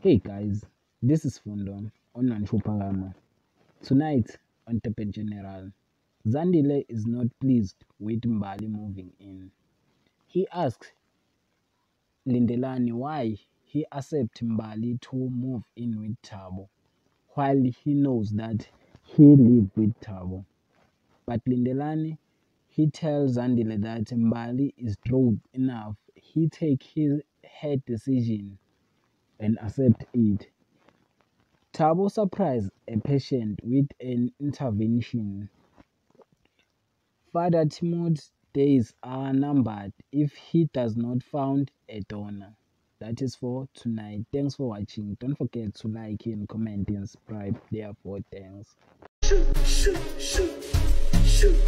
Hey guys, this is Fundo on Manchupagama. Tonight on Tepe General, Zandile is not pleased with Mbali moving in. He asks Lindelani why he accepts Mbali to move in with Tabo, while he knows that he live with Tabo. But Lindelani, he tells Zandile that Mbali is drunk enough. He take his head decision and accept it. Tabo surprised a patient with an intervention. Father Timothy's days are numbered if he does not found a donor. That is for tonight. Thanks for watching. Don't forget to like and comment and subscribe. Therefore, thanks. Shoot, shoot, shoot,